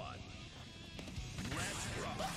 one. Let's rock.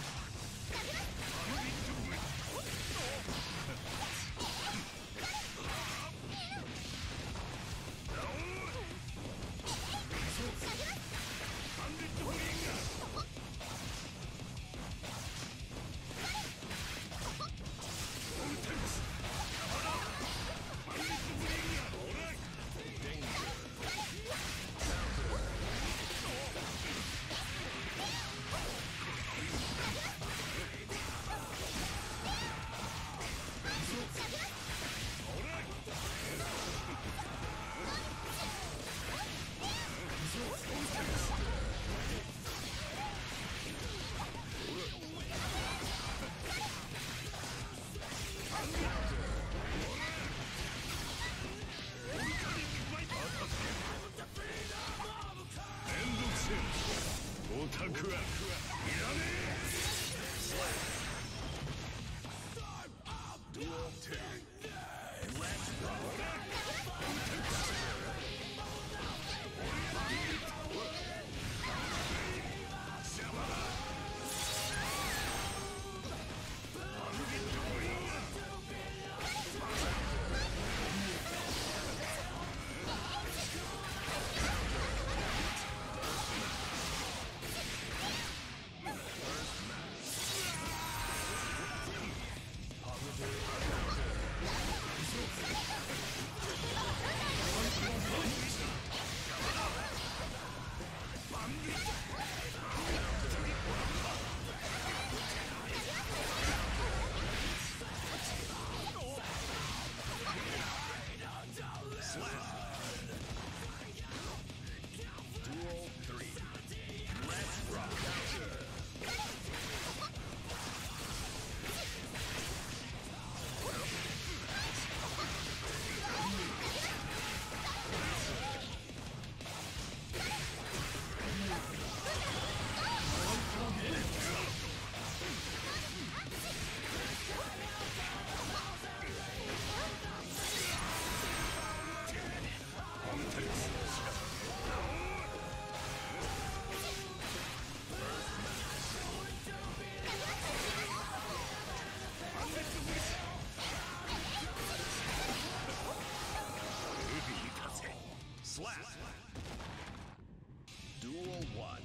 One.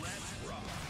Let's rock.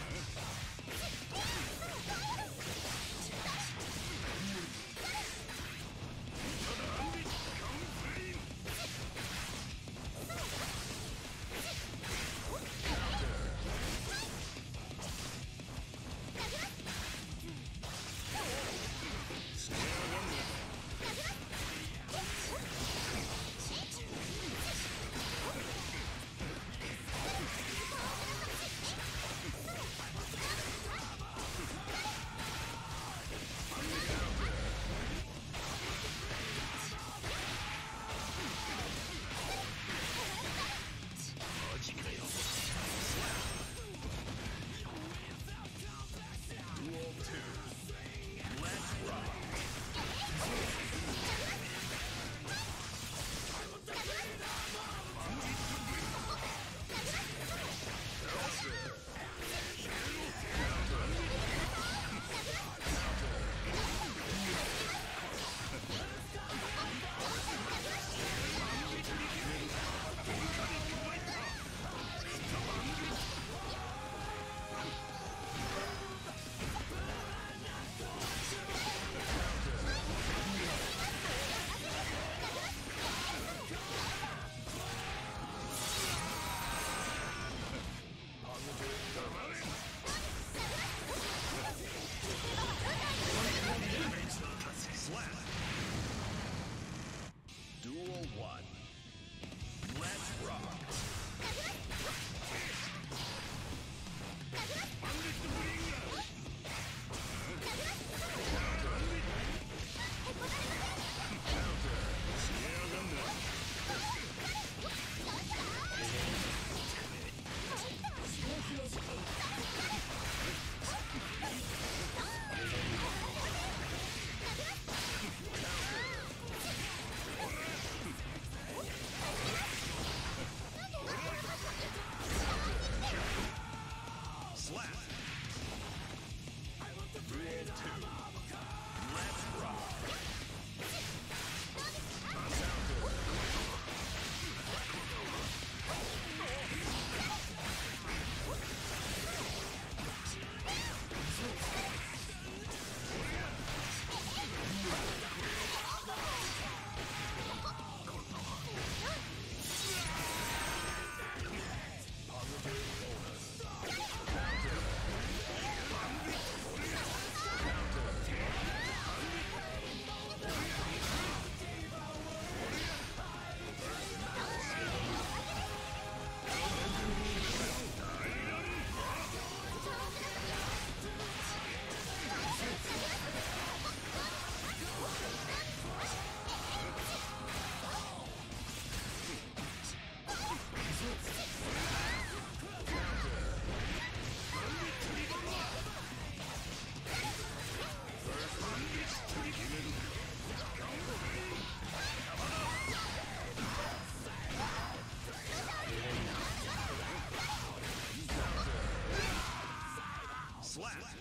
left.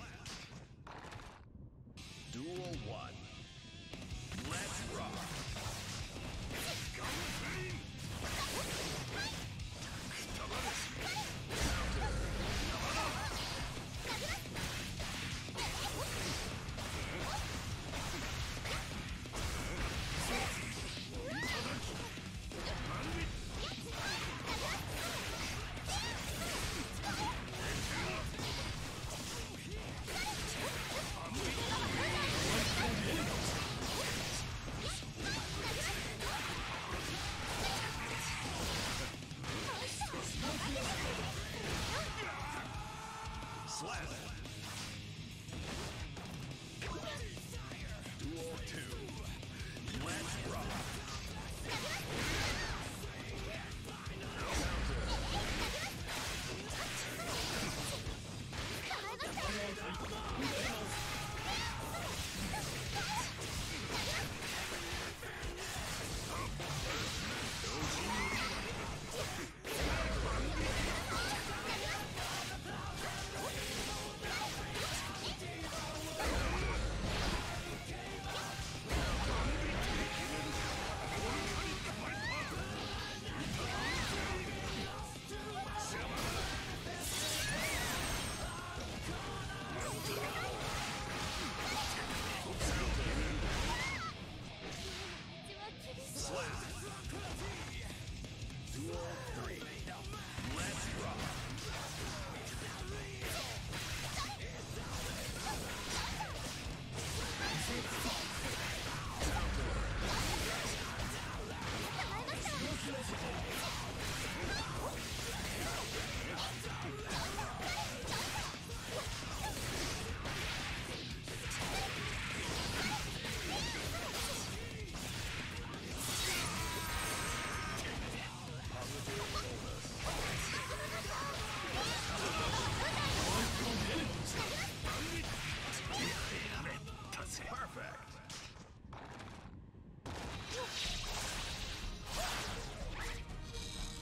Crazy!